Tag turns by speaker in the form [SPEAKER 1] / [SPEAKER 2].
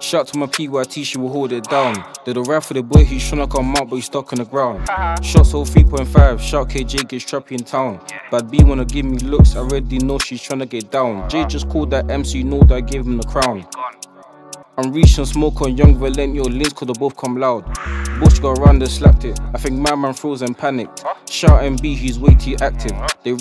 [SPEAKER 1] Shout to my PYT, she will hold it down. Did a rap for the boy, he's tryna come out, but he's stuck on the ground. Uh-huh. Shots hold 3.5, shout KJ gets trappy in town. Bad B wanna give me looks, I already know she's tryna get down. Jay uh-huh. just called that MC, you know that I gave him the crown. I'm reaching smoke on young Valentio, links could have both come loud. Bush got around and slapped it. I think my man froze and panicked. Shout MB, he's way too active. They